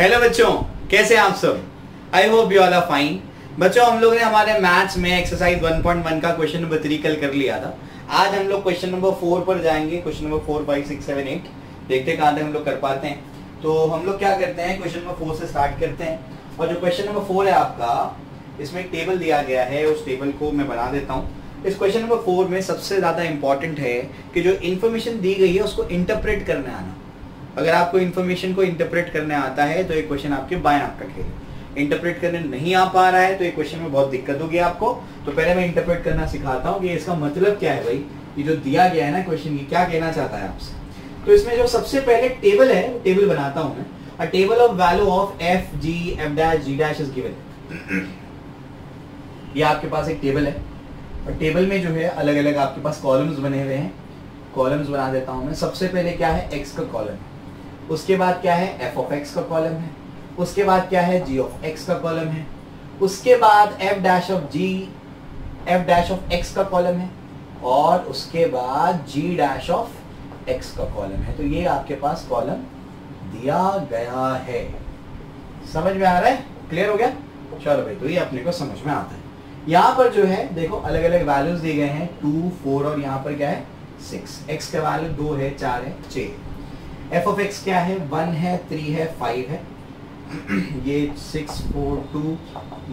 Hello बच्चों. कैसे हैं आप सब? I hope you all are fine बच्चों, हम लोग ने हमारे मैथ्स में एक्सरसाइज 1.1 का क्वेश्चन नंबर थ्री कल कर लिया था. आज हम लोग क्वेश्चन नंबर फोर पर जाएँगे. Question number four five six seven eight देखते कहाँ तक हम लोग कर पाते हैं. तो हम लोग क्या करते हैं? क्वेश्चन नंबर फोर से स्टार्ट करते हैं. और जो क्वेश्चन नंबर फोर है आपका, इसमें एक टेबल दिया गया है. उस टेबल को मैं बना देता हूँ. इस क्वेश्चन नंबर फोर में सबसे ज़्यादा इंपॉर्टेंट है कि जो इन्फॉर्मेशन दी गई है, उसको इंटरप्रेट करने आना अगर आपको इन्फॉर्मेशन को इंटरप्रेट करने आता है तो एक क्वेश्चन आपके बाएँ हाथ का खेल इंटरप्रेट करने नहीं आ पा रहा है तो एक क्वेश्चन में बहुत दिक्कत होगी आपको। तो पहले मैं इंटरप्रेट करना सिखाता हूँ कि इसका मतलब क्या है भाई? ये जो दिया गया है ना क्वेश्चन ये क्या कहना चाहता है आपसे? तो इसमें जो सबसे पहले टेबल है टेबल बनाता हूँ मैं। Table of value of f g f dash g dash is given ये आपके पास एक टेबल है। और टेबल में जो है अलग अलग आपके पास कॉलम्स बने हुए हैं। कॉलम्स बना देता हूँ मैं। सबसे पहले क्या है? एक्स का कॉलम उसके बाद क्या है? एफ़ ऑफ़ एक्स का कॉलम है। उसके बाद क्या है? जी ऑफ़ एक्स का कॉलम है। उसके बाद f dash of g f dash of x का कॉलम है और उसके बाद जी डैश ऑफ़ एक्स का कॉलम है। तो ये आपके पास कॉलम दिया गया है। समझ में आ रहा है? क्लियर हो गया? चलो भाई तो ये अपने को समझ में आता है। यहाँ पर जो है, देखो अलग अलग वैल्यूज़ दिए गए हैं टू फोर और यहाँ पर क्या है? सिक्स एक्स का वैल्यू दो है, चार है छ एफ़ ऑफ़ एक्स क्या है? वन है थ्री है फाइव है. ये six four two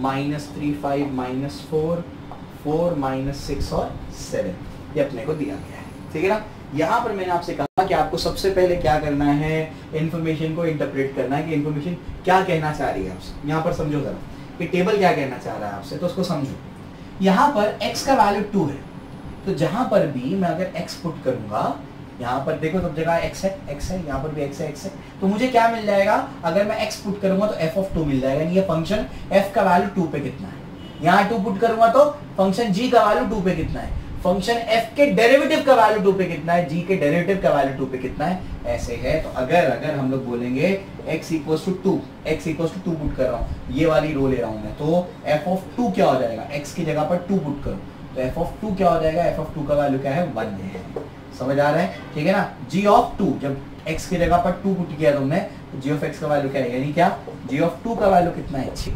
minus three five minus four four minus six और सेवन ये अपने को दिया गया है. ठीक है ना? यहाँ पर मैंने आपसे कहा कि आपको सबसे पहले क्या करना है? इन्फॉर्मेशन को इंटरप्रेट करना है कि इन्फॉर्मेशन क्या कहना चाह रही है आपसे. यहाँ पर समझो जरा कि टेबल क्या कहना चाह रहा है आपसे तो उसको समझो. यहाँ पर x का वैल्यू टू है. तो जहाँ पर भी मैं अगर x पुट करूँगा यहाँ पर देखो सब जगह x है x है, यहाँ पर भी x है x है। तो मुझे क्या मिल जाएगा? अगर मैं x पुट करूँगा तो f ऑफ़ टू मिल जाएगा। ये फ़ंक्शन f का वैल्यू टू पे कितना है? यहाँ टू पुट करूँगा तो फ़ंक्शन g का वैल्यू टू पे कितना है? फ़ंक्शन f के डेरिवेटिव का वैल्यू टू पे कितना है? G के डेरिवेटिव का वैल्यू टू पे कितना है? ऐसे है। तो अगर अगर हम लोग बोलेंगे x equals to two x equals to two put कर रहा हूँ, ये वाली रो ले रहा हूँ मैं तो f ऑफ़ टू क्या हो जाएगा? X की जगह पर टू पुट करूँ। तो f ऑफ़ टू क्या हो जाएगा? F ऑफ़ टू का वैल्यू क्या है? वन है। समझ आ रहा है? ठीक है ना? जी ऑफ़ टू जब x की जगह पर टू पुट किया तुमने तो g ऑफ़ x का वैल्यू क्या है? यानी क्या? G ऑफ़ टू का वैल्यू कितना है? छह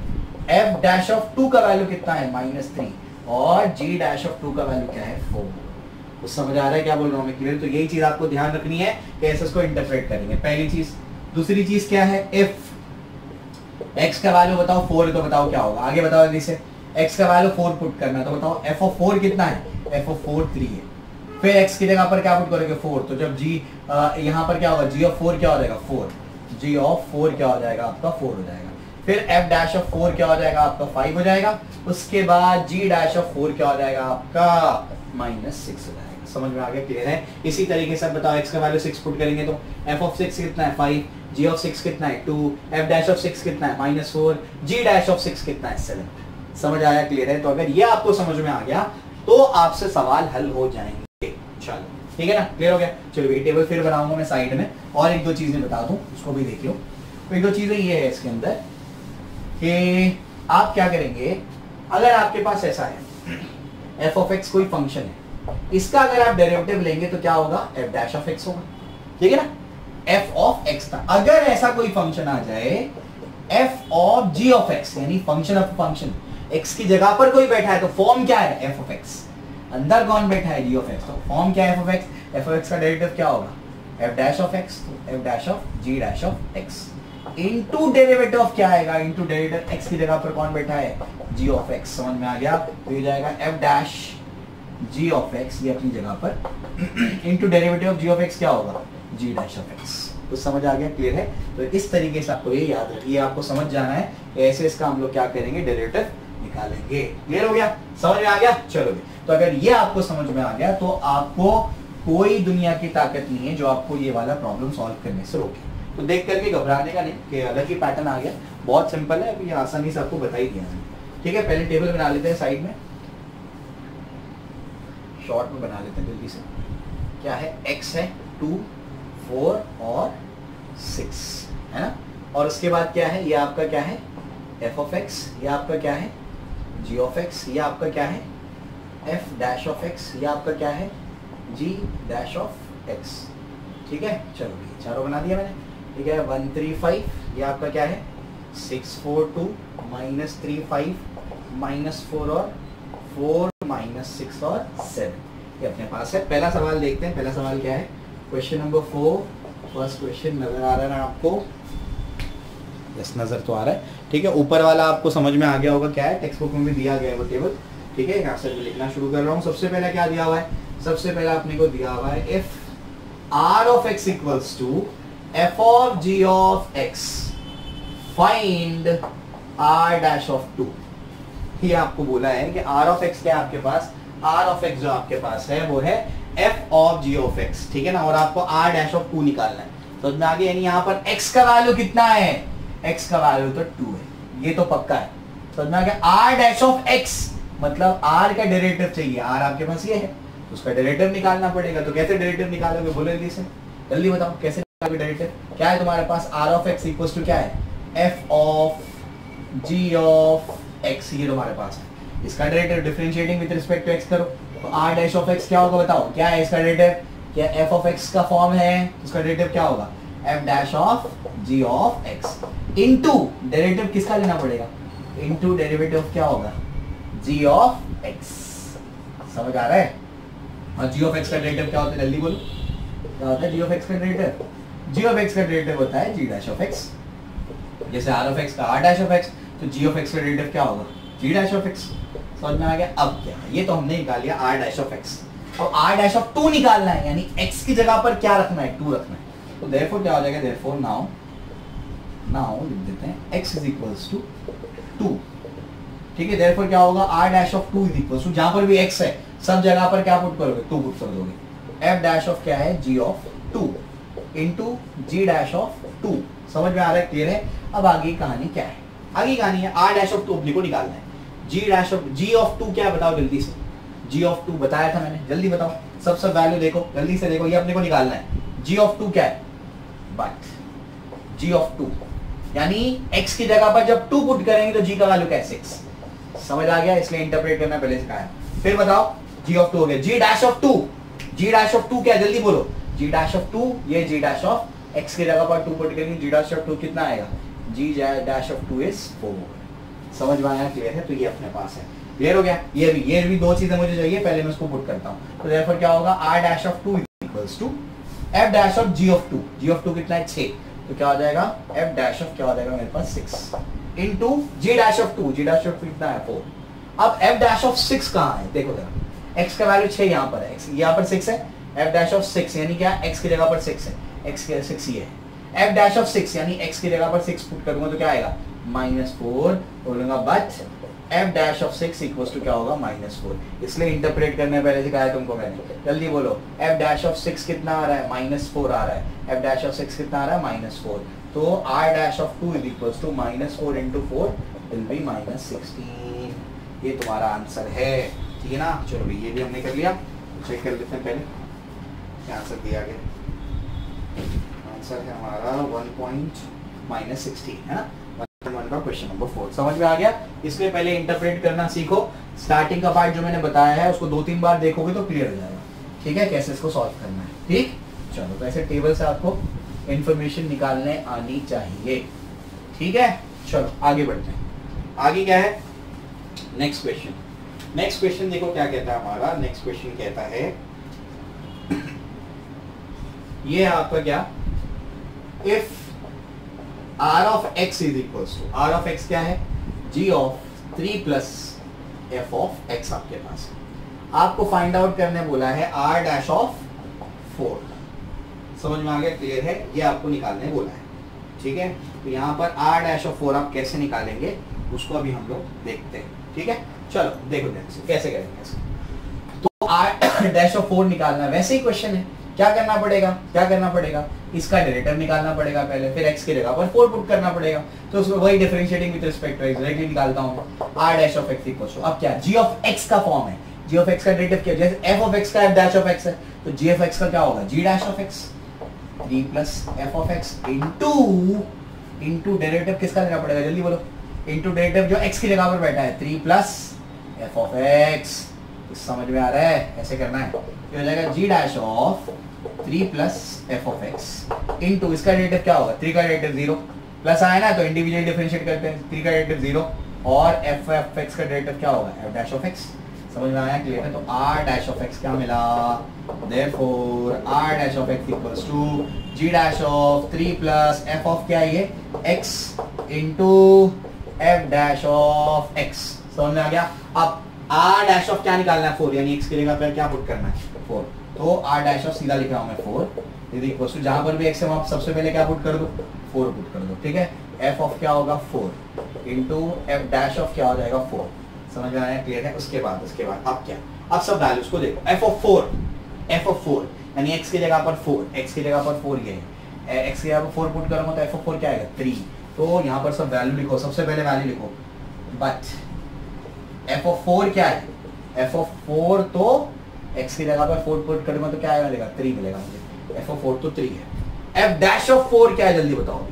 f डैश ऑफ़ टू का वैल्यू कितना है? माइनस थ्री और g डैश ऑफ़ टू का वैल्यू क्या है? फोर तो समझ आ रहा है क्या बोल रहा हूँ मैं? क्लियर तो यही चीज़ आपको ध्यान रखनी है कैसे इसको इंटरप्रेट करेंगे। पहली चीज़। दूसरी चीज़ क्या है? इफ़ x का वैल्यू बताओ फोर तो बताओ क्या होगा? आगे बताओ जल्दी से। X का वैल्यू फोर पुट करना तो बताओ एफ़ ऑफ़ फोर कितना है? F ऑफ़ फोर थ्री है। फिर x की जगह पर क्या पुट करोगे? फोर तो जब g यहाँ पर क्या होगा? G ऑफ़ फोर क्या हो जाएगा? फोर g ऑफ़ फोर क्या हो जाएगा? आपका फोर हो जाएगा। फिर f डैश ऑफ़ फोर क्या हो जाएगा? आपका फाइव हो जाएगा। उसके बाद g डैश ऑफ़ फोर क्या हो जाएगा? आपका माइनस सिक्स हो जाएगा। समझ में आ गया? क्लियर है? इसी तरीके से बताओ, x का वैल्यू सिक्स पुट करेंगे तो f ऑफ़ सिक्स कितना है? फाइव g ऑफ़ सिक्स कितना है? Two f dash of six कितना है? Minus four g dash of six कितना है? सेवन समझ आया? क्लियर है? तो अगर ये आपको समझ में आ गया तो आपसे सवाल हल हो जाएँगे। चलो, ठीक है ना? क्लियर हो गया? चलो ये टेबल फिर बनाऊँगा मैं साइड में और एक दो चीज़ें बता दूँ, उसको भी देख लो। तो एक दो चीज़ें ये है इसके अंदर कि आप क्या करेंगे, अगर आपके पास ऐसा है एफ़ ऑफ़ एक्स कोई फ़ंक्शन है, इसका अगर आप डेरिवेटिव लेंगे तो क्या होगा? एफ़ डैश ऑफ़ एक्स होगा, ठीक है ना? एफ़ ऑफ़ एक्स का अगर ऐसा कोई फ़ंक्शन आ जाए f of g of x यानी फ़ंक्शन ऑफ़ फ़ंक्शन एक्स की जगह पर कोई बैठा है तो फॉर्म क्या है? एफ़ ऑफ़ एक्स अंदर कौन बैठा है जी ऑफ़ एक्स तो फॉर्म क्या है f of x f of x का डेरिवेटिव क्या होगा? एफ़ डैश ऑफ़ एक्स तो f dash of g dash of x into derivative of क्या आएगा? इनटू डेरिवेटिव एक्स की जगह पर कौन बैठा है? जी ऑफ़ एक्स समझ में आ गया? तो ये जाएगा F dash G of X ये अपनी जगह पर. Into derivative of G of X क्या होगा? जी डैश ऑफ़ एक्स तो समझ आ गया क्लियर है? तो इस तरीके से आपको ये याद रखिए, आपको समझ जाना है ऐसे इसका हम लोग क्या करेंगे? डेरिवेटिव निकालेंगे। क्लियर हो गया? समझ में आ गया? चलो तो अगर ये आपको समझ में आ गया तो आपको कोई दुनिया की ताकत नहीं है जो आपको ये वाला प्रॉब्लम सॉल्व करने से रोके। तो देख करके घबराने का नहीं, कि अलग ही पैटर्न आ गया। बहुत सिंपल है, अभी आसानी से आपको बता ही दिया ठीक है, पहले टेबल बना लेते हैं साइड में। शॉर्ट में बना लेते हैं जल्दी से। क्या है? एक्स है टू फोर और सिक्स है ना? और उसके बाद क्या है? ये आपका क्या है? एफ़ ऑफ़ एक्स ये आपका क्या है? जी ऑफ़ एक्स ये आपका क्या है? एफ़ डैश ऑफ़ एक्स ये आपका क्या है? जी डैश ऑफ़ एक्स ठीक है? चलो, ये चारों बना दिया मैंने। ठीक है वन थ्री फाइव ये आपका क्या है? Six four two minus three five minus four और फोर माइनस सिक्स और सेवन ये अपने पास है। पहला सवाल देखते हैं। पहला सवाल क्या है? Question number four first question नज़र आ रहा है आपको। यस नज़र तो आ रहा है। ठीक है, ऊपर वाला आपको समझ में आ गया होगा क्या है। टेक्स्ट बुक में भी दिया गया है वो टेबल ठीक है, यहाँ से मैं लिखना शुरू कर रहा हूँ। सबसे पहले क्या दिया हुआ है? सबसे पहले अपने को दिया हुआ है if r of x equals to f of g of x find r dash of two ये आपको बोला है कि आर ऑफ़ एक्स क्या आपके पास? आर ऑफ़ एक्स जो आपके पास है, वो है f of g of x ठीक है ना? और आपको आर डैश ऑफ़ टू निकालना है। तो आगे यानी यहाँ पर एक्स का वैल्यू कितना है? एक्स का वैल्यू तो टू है। ये तो पक्का है। तो मैं आगे आर डैश ऑफ़ एक्स मतलब आर का डेरिवेटिव चाहिए। आर आपके पास ये है। तो उसका डेरिवेटिव निकालना पड़ेगा। तो कैसे डेरिवेटिव निकालोगे? बोलो जल्दी से। जल्दी बताओ, कैसे निकालोगे डेरिवेटिव क्या है तुम्हारे पास? R of x equals to क्या है? F of g of x ये तुम्हारे पास है। इसका derivative differentiating with respect to x करो। तो आर डैश ऑफ़ एक्स क्या होगा बताओ? क्या है इसका डेरिवेटिव क्या एफ़ ऑफ़ एक्स का फॉर्म है? इसका डेरिवेटिव क्या होगा? F dash of g of x into derivative किसका लेना पड़ेगा? इनटू डेरिवेटिव क्या होगा? जी ऑफ़ एक्स समझ आ रहा है? और जी ऑफ़ एक्स का डेरिवेटिव क्या होता है? जल्दी बोलो। क्या होता है जी ऑफ़ एक्स का डेरिवेटिव जी ऑफ़ एक्स का डेरिवेटिव होता है जी डैश ऑफ़ एक्स जैसे आर ऑफ़ एक्स का आर डैश ऑफ़ एक्स तो जी ऑफ़ एक्स का डेरिवेटिव क्या होगा? जी डैश ऑफ़ एक्स समझ में आ गया? अब क्या? ये तो हमने निकाल लिया आर डैश ऑफ़ एक्स और आर डैश ऑफ़ टू निकालना है यानी एक्स की जगह पर क्या रखना है? टू रखना है। तो देयरफॉर क्या हो जाएगा? देयरफॉर नाउ नाउ लिख देते हैं x is equals to two ठीक है देयरफॉर क्या होगा? R dash of two is equals to जहाँ पर भी एक्स है, सब जगह पर क्या पुट करोगे? टू पुट कर दोगे। एफ़ डैश ऑफ़ क्या है? G of two into g dash of two समझ में आ रहा है? क्लियर है? अब आगे कहानी क्या है? आगे कहानी है आर डैश ऑफ़ टू अपने को निकालना है। G dash of g of two क्या बताओ जल्दी से। जी ऑफ़ टू बताया था मैंने। जल्दी बताओ। सब सब वैल्यू देखो। जल्दी से देखो। ये अपने को निकालना है। जी ऑफ़ टू क्या है? बट जी ऑफ़ टू यानी x की जगह पर जब टू पुट करेंगे तो g का वैल्यू क्या सिक्स समझ आ गया? इसलिए इंटरप्रेट करना पहले सिखाया फिर बताओ, g ऑफ़ टू हो गया। g dash of two g dash of two क्या जल्दी बोलो। g डैश ऑफ़ टू ये g डैश ऑफ़ x की जगह पर टू पुट करेंगे, g डैश ऑफ़ टू कितना आएगा? g dash of two is four समझ में आया? क्लियर है? तो ये अपने पास है। क्लियर हो गया? ये भी ये भी दो चीज़ें मुझे चाहिए, पहले मैं उसको पुट करता हूँ। तो देयरफॉर क्या होगा? r dash of two equals to f dash of g of two g of two कितना है? 6 तो क्या आ जाएगा? F डैश ऑफ़ क्या हो जाएगा मेरे पास? 6 into g dash of 2 g dash of कितना है? 4 अब f डैश ऑफ़ 6 कहाँ है? देखो जरा. X का वैल्यू 6 यहाँ पर है. X यहाँ पर 6 है. F डैश ऑफ़ 6 यानी क्या? X की जगह पर 6 है. X की 6 ये है. F डैश ऑफ़ 6 यानी x की जगह पर 6 पुट करूँगा तो क्या आएगा? माइनस फोर बोलूँगा but f dash of six equals to क्या होगा? माइनस फोर इसलिए इंटरप्रेट करने पहले से कहा है तुमको मैंने। जल्दी बोलो। F डैश ऑफ़ सिक्स कितना आ रहा है? माइनस फोर आ रहा है। F डैश ऑफ़ सिक्स कितना आ रहा है? माइनस फोर तो r dash of two is equals to minus four into four will be minus sixteen ये तुम्हारा आंसर है। ठीक है ना? चलो भाई, ये भी हमने कर लिया। चेक कर लेते हैं पहले। क्या आंसर दिया गया आंसर है हमारा वन पॉइंट माइनस सिक्सटीन है ना? समझ में आ गया? इसलिए पहले इंटरप्रेट करना सीखो. स्टार्टिंग का पार्ट जो मैंने बताया है, उसको दो तीन बार देखोगे तो क्लियर हो जाएगा. ठीक है? कैसे इसको सॉल्व करना है? ठीक? चलो तो टेबल से आपको इंफॉर्मेशन निकालने आनी चाहिए. ठीक है? चलो, आगे बढ़ते हैं. आगे क्या है? नेक्स्ट क्वेश्चन नेक्स्ट क्वेश्चन देखो क्या कहता है हमारा. नेक्स्ट क्वेश्चन कहता है, ये आपका क्या? If r of x is equals to r of x क्या है? G of three plus f of x आपके पास। आपको फाइंड आउट करने बोला है r डैश ऑफ़ फोर समझ में आ गया? क्लियर है? ये आपको निकालने बोला है। ठीक है? तो यहाँ पर r डैश ऑफ़ फोर आप कैसे निकालेंगे? उसको अभी हम लोग देखते हैं। ठीक है? चलो, देखो देखो कैसे करेंगे? तो आर डैश ऑफ़ फोर निकालना वैसे ही क्वेश्चन है। क्या करना पड़ेगा? क्या करना पड़ेगा? इसका डेरिवेटिव निकालना पड़ेगा पहले, फिर एक्स की जगह पर 4 पुट करना पड़ेगा। तो उसमें वही differentiating with respect to x directly निकालता हूँ। r dash of x equals to अब क्या? g ऑफ़ x का फॉर्म है। g ऑफ़ x का डेरिवेटिव क्या? जैसे f ऑफ़ x का f डैश ऑफ़ x है तो g ऑफ़ x का क्या होगा? g dash of x 3 plus f of x into into derivative किसका लेना पड़ेगा? जल्दी बोलो। इनटू डेरिवेटिव जो x की जगह पर बैठा है 3 प्लस f ऑफ़ x समझ में आ रहा है? ऐसे करना है। ये हो जाएगा g dash of three plus f of x into इसका डेरिवेटिव क्या होगा? थ्री का डेरिवेटिव ज़ीरो प्लस आया ना तो इंडिविजुअली डिफरेंशिएट करते हैं. थ्री का डेरिवेटिव ज़ीरो और एफ़ एफ़ एक्स का डेरिवेटिव क्या होगा? एफ़ डैश ऑफ़ एक्स समझ में आया? क्लियर है? तो आर डैश ऑफ़ एक्स क्या मिला? Therefore r dash of x equals to g dash of three plus f of क्या ये? X into f dash of x समझ में आ गया? अब आर डैश ऑफ़ क्या निकालना है? फोर यानी एक्स की पर क्या पुट करना है? फोर तो आर डैश ऑफ़ सीधा लिख रहा हूँ मैं फोर टू जहाँ पर भी एक्स है, वहाँ सबसे पहले क्या पुट कर दो? फोर पुट कर दो, ठीक है? एफ़ ऑफ़ क्या होगा? Four into f dash of क्या हो जाएगा? फोर समझ में आया? क्लियर है? उसके बाद उसके बाद। अब क्या? अब सब वैल्यूज़ को देखो। F of four f of four यानी एक्स की जगह पर फोर एक्स की जगह पर फोर ये एक्स की जगह पर फोर पुट करूँगा तो एफ़ ऑफ़ फोर क्या आएगा? थ्री तो यहाँ पर सब वैल्यू लिखो। सबसे पहले वैल्यू लिखो। बट एफ़ ऑफ़ फोर क्या है? एफ़ ऑफ़ फोर तो एक्स की जगह पर फोर पुट करूँगा तो क्या मिलेगा थ्री मिलेगा मुझे। एफ़ ऑफ़ फोर तो थ्री है। एफ़ डैश ऑफ़ फोर क्या है? जल्दी बताओ।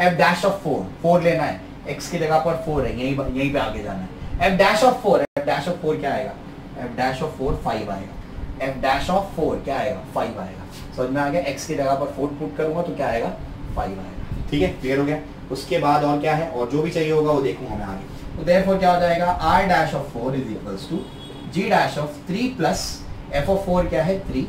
F dash of four four लेना है। एक्स की जगह पर फोर है। यहीं यहीं पे आगे जाना है। F dash of four f dash of four क्या आएगा? F dash of four five आएगा। एफ़ डैश ऑफ़ फोर क्या आएगा? फाइव आएगा। समझ में आ गया? एक्स की जगह पर फोर पुट करूँगा तो क्या आएगा? फाइव आएगा। ठीक है? क्लियर हो गया? उसके बाद और क्या है? और जो भी चाहिए होगा वो देखूँगा मैं आगे। तो देयरफॉर क्या हो जाएगा? R dash of four is equals to g dash of three plus f of four क्या है? Three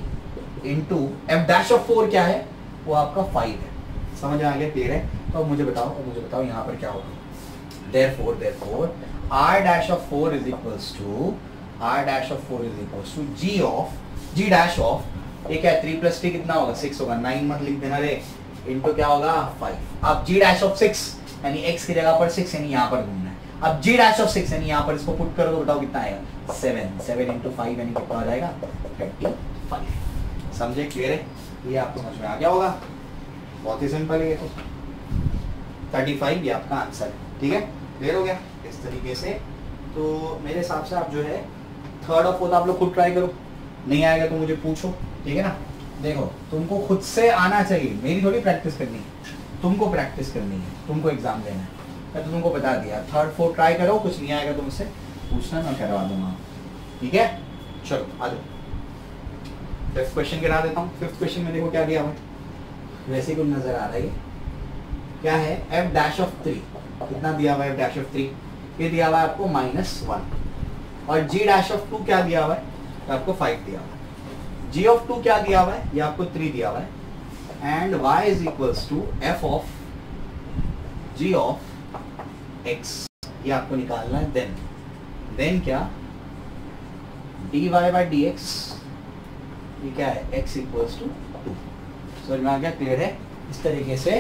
into f dash of four क्या है? वो आपका फाइव है। समझ में आ गया? क्लियर है? तो मुझे बताओ तो मुझे बताओ यहाँ पर क्या होगा। Therefore therefore r dash of four is equals to r dash of four is equals to g of g dash of ये क्या है? थ्री प्लस थ्री कितना होगा? सिक्स होगा। नाइन मत लिख देना रे। इनटू क्या होगा? फाइव अब जी डैश ऑफ़ सिक्स यानी एक्स की जगह पर सिक्स यानी यहाँ पर घूमना है। अब जी डैश ऑफ़ सिक्स यानी यहाँ पर इसको पुट कर दो बताओ कितना आएगा। सेवन सेवन इंटू फाइव यानी कितना आ जाएगा? थर्टी फाइव समझे क्लियर है? ये आपको समझ में आ गया होगा? बहुत ही सिंपल है ये तो। थर्टी फाइव ये आपका आंसर है। ठीक है? क्लियर हो गया? इस तरीके से। तो मेरे हिसाब से आप जो है थर्ड और फोर्थ आप लोग खुद ट्राई करो। नहीं आएगा तो मुझे पूछो। ठीक है ना? देखो तुमको खुद से आना चाहिए। मेरी थोड़ी प्रैक्टिस करनी है। तुमको प्रैक्टिस करनी है। तुमको एग्ज़ाम देना है। मैं तो तुमको बता दिया। थर्ड फोर्थ ट्राई करो कुछ नहीं आएगा तुमसे पूछना मैं करवा दूँगा। ठीक है? चलो, आ जाओ। फिफ्थ क्वेश्चन गिरा देता हूँ। फिफ्थ क्वेश्चन में देखो क्या दिया हुआ वैसे कुछ नज़र आ रहा है क्या है? एफ़ डैश ऑफ़ थ्री कितना दिया हुआ है एफ़ डैश ऑफ़ थ्री ये दिया हुआ है आपको माइनस वन और जी डैश ऑफ़ टू क्या दिया हुआ है? आपको फाइव दिया हुआ है। जी ऑफ़ टू क्या दिया हुआ है? ये आपको थ्री दिया हुआ है। And y is equals to f of g of x ये आपको निकालना है देन देन क्या? D y by d x ये क्या है? एक्स इक्वल्स टू टू समझ में आ गया क्लियर है? इस तरीके से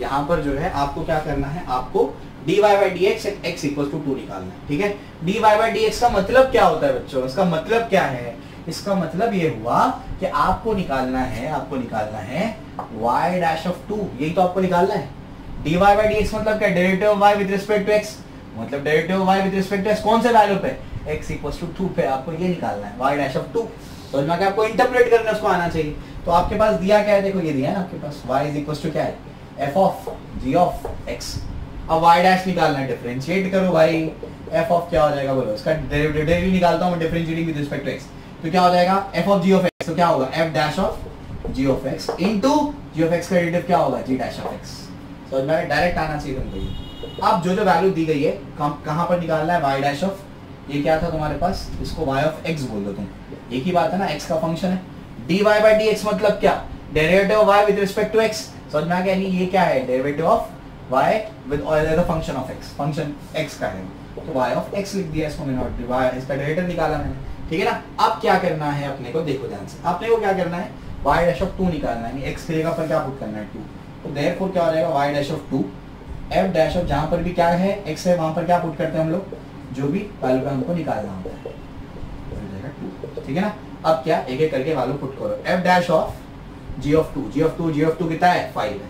यहाँ पर जो है, आपको क्या करना है? आपको d y by d x x equal to two निकालना है, ठीक है? D y by d x का मतलब क्या होता है बच्चों? इसका मतलब क्या है? इसका मतलब ये हुआ कि आपको निकालना है, आपको निकालना है y डैश ऑफ़ टू यही तो आपको निकालना है। D y by d x मतलब क्या? Derivative of y with respect to x. मतलब derivative y with respect to कौन से वैल्यू पे? X इक्वल्स टू टू पे आपको ये निकालना है, y डैश ऑफ़ टू तो में आपको इंटरप्रेट करना उसको आना चाहिए। तो आपके पास दिया क्या है? देखो ये दिया है आपके पास, y इज़ इक्वल्स टू क्या है? F of g of x. अब y डैश निकालना है डिफरेंशिएट करो भाई f ऑफ़ क्या हो जाएगा बोलो, इसका डेरिवेटिव निकालता हूँ मैं differentiating with respect to x. तो क्या हो जाएगा? F of g of x तो क्या होगा? F dash of g of x into g of x का डेरिवेटिव क्या होगा? G dash of x. समझ में डायरेक्ट आना चाहिए तुमको ये। अब जो जो वैल्यू दी गई है कहाँ पर निकालना है? Y डैश ऑफ़ ये क्या था तुम्हारे पास? इसको y ऑफ़ x बोल दो तुम। एक ही बात है ना, x का फ़ंक्शन है। dy by dx मतलब क्या? Derivative y with respect to x समझ में आ गया? ये क्या है? Derivative of y with function of x function x का है। तो y ऑफ़ x लिख दिया इसको मैंने y इसका डेरिवेटिव निकाला मैंने। ठीक है ना? अब क्या करना है अपने को? देखो ध्यान से। अपने को क्या करना है? Y डैश ऑफ़ 2 निकालना है। x की जगह पर क्या पुट करना है? 2 तो देयरफॉर क्या हो जाएगा? Y dash of 2 f dash of जहाँ पर भी क्या है, x है, वहाँ पर क्या पुट करते हैं हम लोग? जो भी वैल्यू का हमको निकालना होता है। ठीक है ना? अब क्या? एक एक करके वैल्यू पुट करो। F dash of g of 2 g of 2 g of 2 कितना है? 5 है।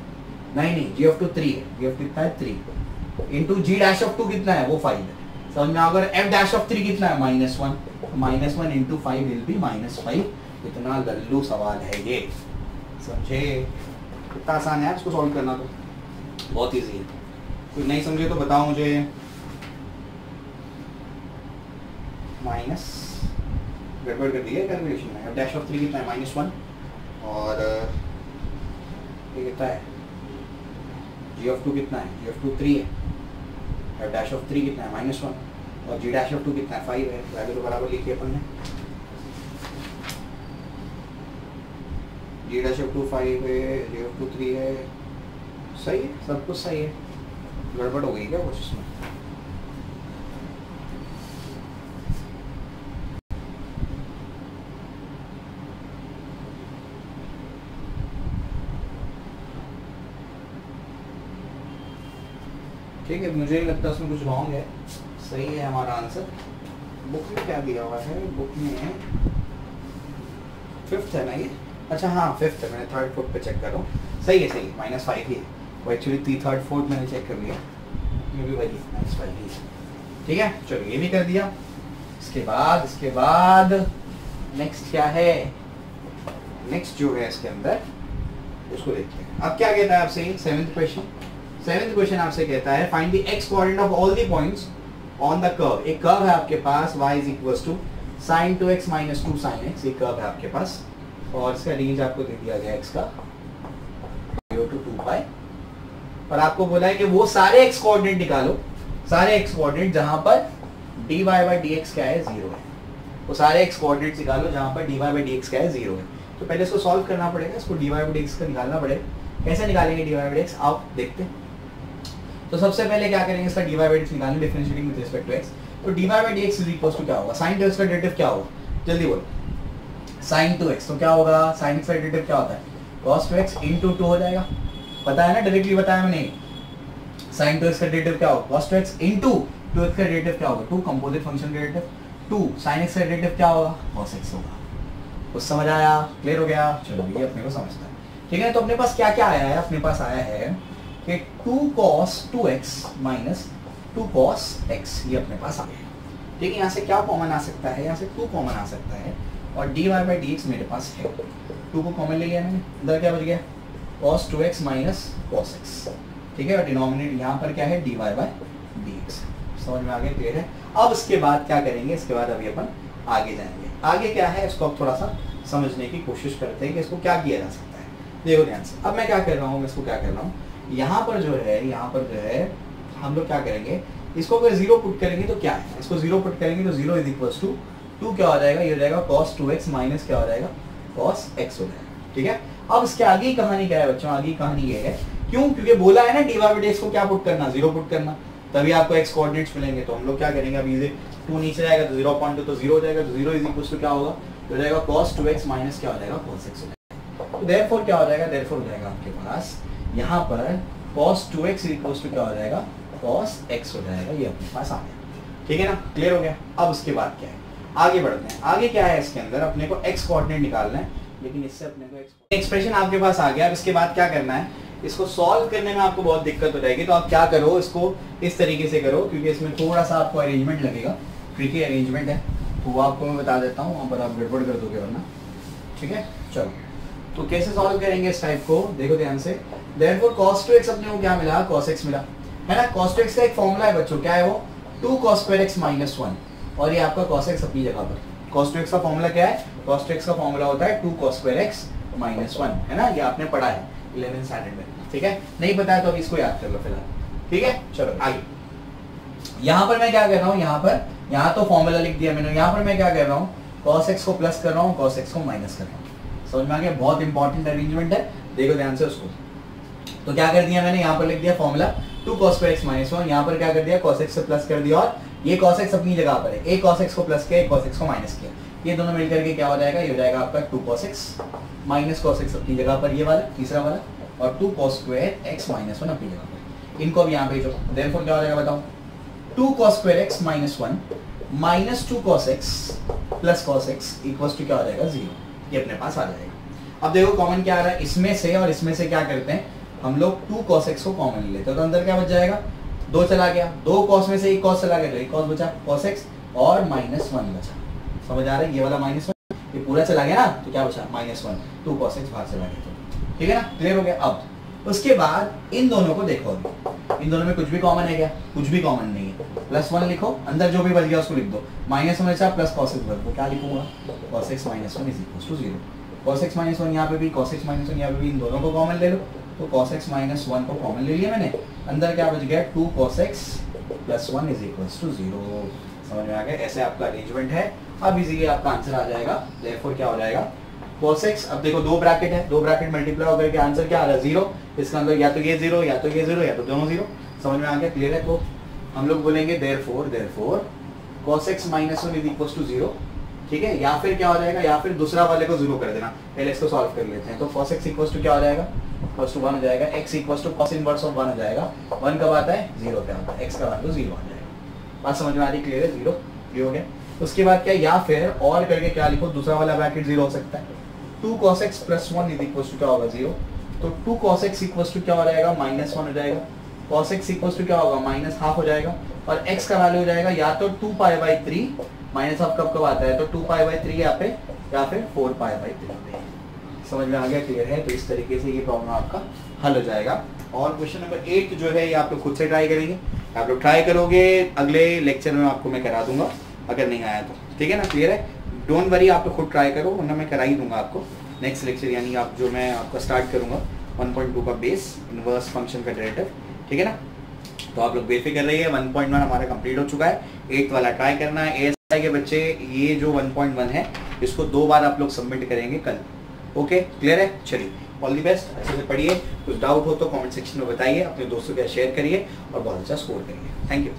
नहीं नहीं, g ऑफ़ 2 3 है। G ऑफ़ कितना है? 3 इनटू g डैश ऑफ़ 2 कितना है? वो 5 है। समझ में अगर f डैश ऑफ़ 3 कितना है? Minus one minus one into five will be minus five इतना लल्लू सवाल है ये। समझे? कितना आसान है, इसको सॉल्व करना तो। बहुत इजी है। कोई नहीं समझे तो बताओ मुझे। माइनस, गड़बड़ कर दी है कैलकुलेशन में। अब डैश ऑफ़ थ्री कितना है? Minus one. और ये कितना है? जी ऑफ़ टू कितना है? जी ऑफ़ टू थ्री है। और डैश ऑफ़ थ्री कितना है? Minus one. और जी डैश ऑफ़ टू कितना है? फाइव है। वैल्यू तो बराबर लिखी अपन ने। G dash of two five है। जी ऑफ़ टू थ्री है। सही है? सब कुछ सही है। गड़बड़ हो गई क्या कुछ इसमें ठीक है, मुझे नहीं लगता उसमें कुछ रॉन्ग है। सही है हमारा आंसर बुक में क्या दिया हुआ है? बुक में फिफ्थ है ना ये? अच्छा हाँ फिफ्थ है। मैंने थर्ड फोर्थ पे चेक कर सही है सही है। माइनस फाइव ही है। एक्चुअली थी थर्ड फोर्थ मैंने चेक कर लिया। ये भी वही माइनस फाइव ठीक है? चलो, ये भी कर दिया। इसके बाद इसके बाद नेक्स्ट क्या है? नेक्स्ट जो है इसके अंदर, उसको देखते हैं। अब क्या कहता है आपसे सेवेंथ क्वेश्चन सेवेंथ क्वेश्चन आपसे कहता है find the x coordinate of all the points on the curve एक कर्व है आपके पास, y is equals to sin 2x minus 2 sin x एक कर्व है आपके पास। और इसका रेंज आपको दे दिया गया x का। 0 टू 2 पाई और आपको बोला है कि वो सारे x कोऑर्डिनेट निकालो, सारे x कोऑर्डिनेट जहाँ पर dy by dx क्या है? ज़ीरो है। वो सारे x कोऑर्डिनेट निकालो जहाँ पर dy by dx क्या है? ज़ीरो है। तो पहले इसको सॉल्व करना पड़ेगा, इसको dy by dx का निकालना पड़ेगा। कैसे निकालेंगे dy by dx? आप देखते हैं। तो सबसे पहले क्या करेंगे, इसका dy by dx निकालने differentiating with respect to x तो dy by dx is equal to क्या होगा? sin 2x का डेरिवेटिव क्या होगा? जल्दी बोलो। sin 2x तो क्या होगा? sin x का डेरिवेटिव क्या होता है? cos 2x 2 हो जाएगा। पता है ना डायरेक्टली बताया मैंने। Sin 2x का डेरिवेटिव क्या होगा? Cos 2x 2x का डेरिवेटिव क्या होगा? 2 composite function derivative 2 sin x का डेरिवेटिव क्या होगा? Cos x होगा। कुछ समझ आया? क्लियर हो गया? चलो, ये अपने को समझता है। ठीक है तो अपने पास क्या क्या आया है? अपने पास आया है कि 2 cos 2x minus 2 cos x, ये अपने पास आ गया। ठीक है, यहाँ से क्या कॉमन आ सकता है? यहाँ से 2 कॉमन आ सकता है। और dy by dx मेरे पास है। 2 को कॉमन ले लिया मैंने। इधर क्या बच गया? Cos 2x minus cos x. ठीक है? और डिनोमिनेटर यहाँ पर क्या है? dy by dx. समझ में आ गया क्लियर है? अब इसके बाद क्या करेंगे? इसके बाद अभी अपन आगे जाएँगे। आगे क्या है? इसको थोड़ा सा समझने की कोशिश करते हैं कि इसको क्या किया जा सकता है। देखो ध्यान से। अब मैं क्या कर रहा हूँ? मैं इसको क्या कर रहा हूँ? यहाँ पर जो है, यहाँ पर जो है, हम लोग क्या करेंगे? इसको अगर ज़ीरो पुट करेंगे तो क्या है? इसको ज़ीरो पुट करेंगे तो zero is equal to two क्या हो जाएगा? ये हो जाएगा कॉस टू एक्स माइनस क्या हो जाएगा? कॉस एक्स हो जाएगा। ठीक है? अब इसके आगे की कहानी क्या है बच्चों? आगे कहानी ये है। क्यों? क्योंकि बोला है ना डीवाइडेक्स को क्या पुट करना? ज़ीरो पुट करना। तभी आपको एक्स कोऑर्डिनेट्स मिलेंगे। तो हम लोग क्या करेंगे? अभी टू नीचे जाएगा तो ज़ीरो पॉइंट तो ज़ीरो हो जाएगा तो ज़ीरो इज़ इक्वल टू क्या होगा? तो जाएगा कॉस टू एक्स माइनस क्या हो जाएगा? कॉस एक्स हो जाएगा। तो देयरफॉर क्या हो जाएगा? देयरफॉर हो जाएगा आपके पास, यहाँ पर cos 2x इक्वल्स टू क्या हो जाएगा? cos x हो जाएगा। ये अपने पास आ गया। ठीक है ना? क्लियर हो गया? अब उसके बाद क्या है? आगे बढ़ते हैं। आगे क्या है इसके अंदर? अपने को एक्स कोऑर्डिनेट निकालना है। लेकिन इससे अपने को एक्सप्रेशन आपके पास आ गया, अब इसके बाद क्या करना है? इसको सॉल्व करने में आपको बहुत दिक्कत हो जाएगी तो आप क्या करो, इसको इस तरीके से करो, क्योंकि इसमें थोड़ा सा आपको अरेंजमेंट लगेगा। ट्रिकी अरेंजमेंट है तो वो आपको मैं बता देता हूँ, वहाँ पर आप गड़बड़ कर दोगे वरना। ठीक है? चलो। तो कैसे सॉल्व करेंगे इस टाइप को? देखो ध्यान से। Therefore, cos 2x अपने को क्या मिला? Cos x मिला। है ना? Cos 2x का एक फॉर्मूला है बच्चों। क्या है वो? 2 cos minus 1 और ये आपका cos x अपनी जगह पर। Cos 2x का फॉर्मूला क्या है? Cos 2x का फॉर्मूला होता है 2 cos x minus 1 है ना? ये आपने पढ़ा है 11th स्टैंडर्ड में, ठीक है? नहीं पता है तो अभी इसको याद कर लो फ़िलहाल, ठीक है? चलो आगे यहाँ पर मैं क्या कर रहा हूँ? यहाँ पर, यहाँ तो फॉर्मूला लिख दिया मैंने, यहाँ पर मैं क्या कर रहा हूँ? Cos x को प्लस कर रहा हूँ cos x को माइनस कर रहा हूँ। समझ में आ गया? बहुत इंपॉर्टेंट अरेंजमेंट है, देखो ध्यान से उसको। तो क्या कर दिया मैंने? यहाँ पर लिख दिया formula two cos x minus one यहाँ पर क्या कर दिया? कॉस एक्स से प्लस कर दिया और ये कॉस एक्स अपनी जगह पर है। एक कॉस एक्स को प्लस किया एक कॉस एक्स को माइनस किया। ये दोनों मिलकर के क्या हो जाएगा? ये हो जाएगा आपका two cos x minus cos x अपनी जगह पर ये वाला, तीसरा वाला, और two cos square x minus one अपनी जगह पर। इनको अब यहाँ भेजो देयरफॉर क्या हो जाएगा बताओ? Two cos square x minus one minus two cos x plus cos x equals to क्या हो जाएगा? ज़ीरो ये अपने पास आ जाएगा। अब देखो कॉमन क्या आ रहा है? इसमें से और इसमें से क्या करते हैं? हम लोग टू कॉस एक्स को कॉमन ले लेते हैं। तो अंदर क्या बच जाएगा? दो चला गया, दो कॉस में से एक कॉस चला गया तो एक कॉस बचा कॉस एक्स और माइनस वन बचा। समझ आ रहा है? ये वाला माइनस वन ये पूरा चला गया ना तो क्या बचा? Minus one two cos x बाहर चला गया। तो ठीक है ना? क्लियर हो गया? अब, उसके बाद इन दोनों को देखो इन दोनों में कुछ भी कॉमन है क्या? कुछ भी कॉमन नहीं है। प्लस वन लिखो, अंदर जो भी बच गया उसको लिख दो। माइनस वन से प्लस कॉस एक्स वर्ग क्या लिखूँगा? Cos x minus one is equal to zero cos x minus one यहाँ पे भी कॉस एक्स माइनस वन यहाँ पे भी इन दोनों को कॉमन ले लो। तो कॉस एक्स माइनस वन को कॉमन ले लिया मैंने। अंदर क्या बच गया? Two cos x plus one is equal to zero समझ में आ गया? ऐसे आपका अरेंजमेंट है। अब इजीली आपका आंसर आ जाएगा। देयरफॉर क्या हो जाएगा? cos x, अब देखो दो ब्रैकेट है। दो ब्रैकेट मल्टीप्लाई होकर के आंसर क्या आ रहा है? ज़ीरो इसका अंदर या तो ये ज़ीरो या तो ये ज़ीरो या तो दोनों ज़ीरो समझ में आ गया? क्लियर है? तो हम लोग बोलेंगे therefore therefore cos x minus one is equal to zero ठीक है? या फिर क्या हो जाएगा? या फिर दूसरा वाले को ज़ीरो कर देना। पहले इसको सॉल्व कर लेते हैं। तो cos x इक्वल टू क्या हो जाएगा? इक्वल टू वन हो जाएगा, x equal to cos inverse of one हो जाएगा। वन कब आता है? ज़ीरो पे आता है। x का वैल्यू ज़ीरो आ जाएगा। बात समझ में आ रही? क्लियर है? ज़ीरो हो गया? उसके बाद क्या? या फिर और करके क्या लिखो? दूसरा वाला ब्रैकेट ज़ीरो हो सकता है। Two cos x plus one is equal to क्या होगा? ज़ीरो तो two cos x equal to क्या हो जाएगा? माइनस वन हो जाएगा। कॉस एक्स इक्वल टू क्या होगा? माइनस हाफ़ हो जाएगा। और एक्स का वैल्यू हो जाएगा या तो two pi by three minus half कब कब आता है? तो टू पाई बाई थ्री यहाँ पे, या फिर फोर पाई बाई थ्री समझ में आ गया क्लियर है? तो इस तरीके से ये प्रॉब्लम आपका हल हो जाएगा। और क्वेश्चन नंबर एट जो है, ये आप लोग खुद से ट्राई करेंगे। आप लोग ट्राई करोगे, अगले लेक्चर में आपको मैं करा दूँगा, अगर नहीं आया तो। ठीक है ना? क्लियर है? डोंट वरी आप लोग खुद ट्राई करो, वरना मैं करा ही दूँगा आपको। नेक्स्ट लेक्चर यानी आप जो मैं आपका स्टार्ट करूँगा 1.2 का बेस इनवर्स फ़ंक्शन का डेरिवेटिव ठीक है ना? तो आप लोग बेफिक्र रहिए 1.1 हमारा कंप्लीट हो चुका है। एट वाला ट्राई करना है। एएसआई के बच्चे, ये जो 1.1 है, इसको दो बार आप लोग सबमिट करेंगे कल। ओके क्लियर है? चलिए ऑल दी बेस्ट अच्छे से पढ़िए, कुछ डाउट हो तो कमेंट सेक्शन में बताइए, अपने दोस्तों के साथ शेयर करिए और बहुत अच्छा स्कोर करिए। Thank you